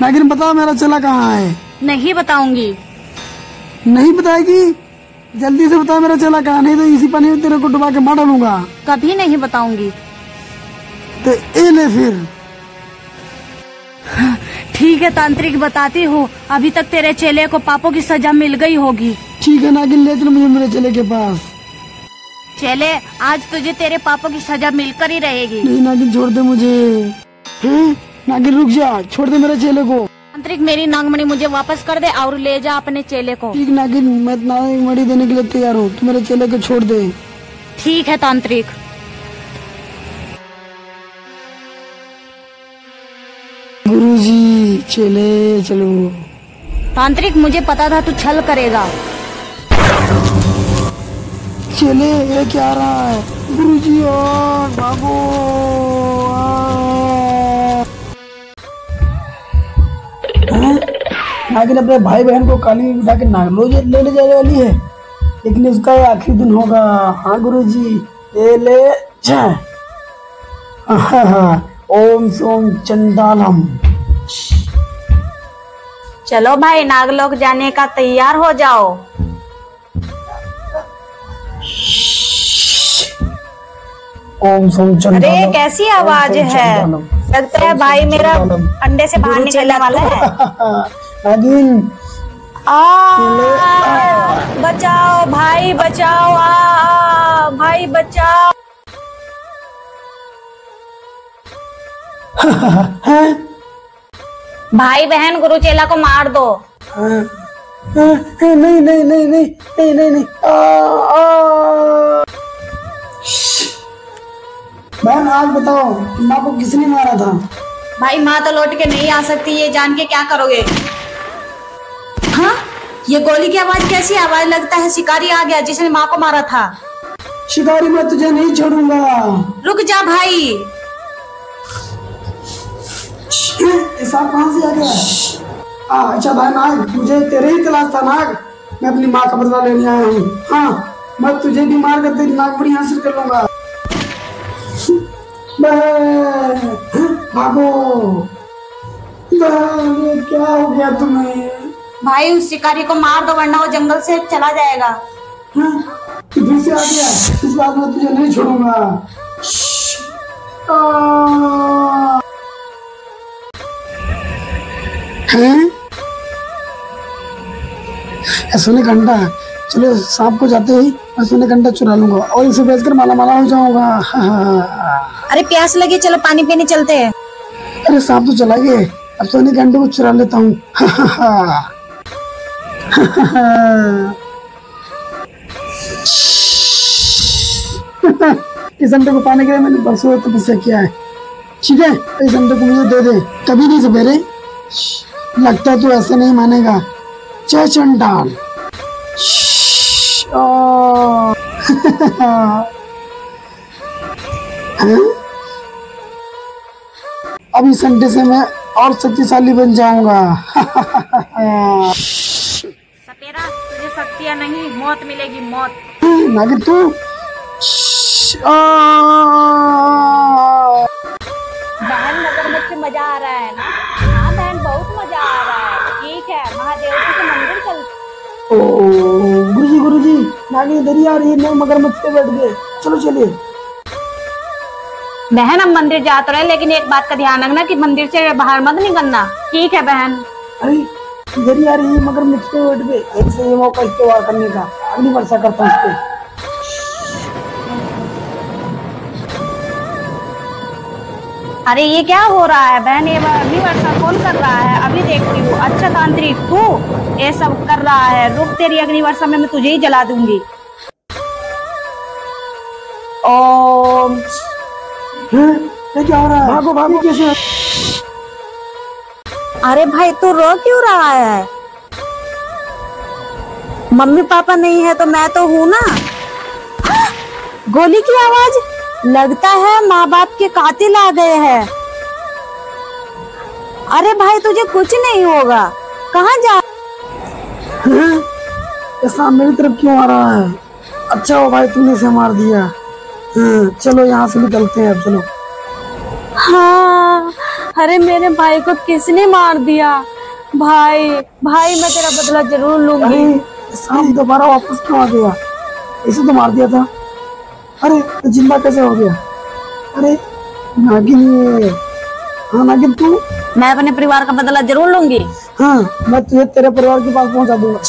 नागिन बताओ मेरा चला कहाँ है? नहीं बताऊँगी। नहीं बताएगी? जल्दी से बता मेरा चला कहाँ नहीं तो इसी पानी में तेरे को डुबा के मार डालूँगा। कभी नहीं बताऊँगी। तो ए ले फिर। ठीक है तांत्रिक बताती हूँ। अभी तक तेरे चेले को पापों की सजा मिल गई होगी। ठीक है नागिन ले चल मुझे मेरे चले के पास। चेले आज तुझे तेरे पापों की सजा मिलकर ही रहेगी। नहीं नागिन छोड़ दे मुझे। हैं? नागिन रुक जा। छोड़ दे मेरे चेले को। तांत्रिक मेरी नागमणि मुझे वापस कर दे और ले जा अपने चेले को। ठीक नागिन मैं नागिन मड़ी देने के लिए तैयार हूँ। तू मेरे चेले को छोड़ दे। ठीक है तांत्रिक। गुरुजी चले चलो। तांत्रिक मुझे पता था तू छल करेगा। चले ये क्या रहा है? गुरुजी और भागो नागिन अपने भाई बहन को काली में बिठा के नागलो जे- लेने जाने वाली है। लेकिन उसका ये आखिरी दिन होगा। हाँ गुरुजी ये ले जा ओम सोम चंडालम। चलो भाई नागलोक जाने का तैयार हो जाओ। ओम सोम अरे कैसी आवाज़ है? चंडालम। लगता है भाई मेरा अंडे से बाहर निकलने वाला है। नागिन आ, बचाओ भाई बचाओ आ, भाई बचाओ। भाई बहन गुरु चेला को मार दो। नहीं नहीं नहीं नहीं नहीं नहीं नहीं। बहन आज बताओ माँ को किसने मारा था? भाई माँ तो लौट के नहीं आ सकती ये जान के क्या करोगे? हाँ? ये गोली की आवाज़ कैसी आवाज़ लगता है शिकारी आ गया जिसने माँ को मारा था। शिकारी मैं तुझे नहीं छोड़ूँगा। रुक जा भाई। कहाँ से आ गया? आ, अच्छा भाई नाग मुझे तेरे ही तलाश था नाग। मैं अपनी माँ का बदला लेने आया हूँ। हाँ मैं तुझे भी मार कर तेरी नाग बड़ी हासिल कर लूँगा। भागो ये क्या हो गया तुम्हें भाई उस शिकारी को मार दो वरना वो जंगल से चला जाएगा हाँ? फिर से आ गया इस बार मैं तुझे नहीं छोड़ूँगा! हैं? ये सोने है। चलो सांप को जाते ही मैं सोने अंडा चुरा लूँगा और इसे बेचकर माला माला हो जाऊँगा। अरे प्यास लगी चलो पानी पीने चलते हैं। अरे सांप तो चला गए अब सोने अंडे को चुरा लेता हूँ। इस अंडे को पाने के लिए मैंने बरसों तपस्या किया है। ठीक है इस अंडे को मुझे दे दे कभी नहीं सवेरे। लगता है तू ऐसे नहीं मानेगा। चंडाल। हैं? अब इस अंडे से मैं और शक्तिशाली बन जाऊँगा। सपेरा तुझे शक्तियाँ नहीं मौत मिलेगी मौत। नागिन तू? आ! बहन मगरमच्छ से मज़ा आ रहा है ना? हाँ बहन बहुत मज़ा आ रहा है। ठीक है महादेव जी के मंदिर ओ गुरुजी गुरुजी नागिन इधर ही आ रही है मैं मगरमच्छ पे बैठ गए। चलो चलिए। बहन हम मंदिर जा तो रहे लेकिन एक बात का ध्यान रखना कि मंदिर से बाहर मत निकलना। ठीक है बहन? अरे इधर ही आ रही है मगरमच्छ पे बैठ गए। ऐसे ये मौका इस्तेमाल करने का। अगली वर्षा करता हूँ अरे ये क्या हो रहा है बहन? ये अगली वर्षा कौन कर रहा है? अभी देखती हूँ। अच्छा तांत्रिक तू ये सब कर रहा है। रुक तेरी अग्नि वर्षा में मैं तुझे ही जला दूँगी। ओम। ये क्या हो रहा है? भागो भागो। कैसे? अरे भाई तू रो क्यों रहा है? मम्मी पापा नहीं है तो मैं तो हूँ ना। गोली की आवाज़? लगता है माँ बाप के कातिल आ गए हैं। अरे भाई तुझे कुछ नहीं होगा। कहाँ जा सांप मेरी तरफ़ क्यों आ रहा है? अच्छा हो भाई तूने इसे मार दिया। चलो यहाँ से निकलते हैं अब चलो। हाँ अरे मेरे भाई को किसने मार दिया? भाई भाई मैं तेरा बदला ज़रूर लूँगी। शाम दोबारा वापस क्यों आ गया? इसे तो मार दिया था। अरे ज़िंदा कैसे हो गया? अरे नागिन ये। हाँ नागिन तू? मैं अपने परिवार का बदला ज़रूर लूँगी। हाँ मैं तुझे तेरे परिवार के पास पहुँचा दूँगा।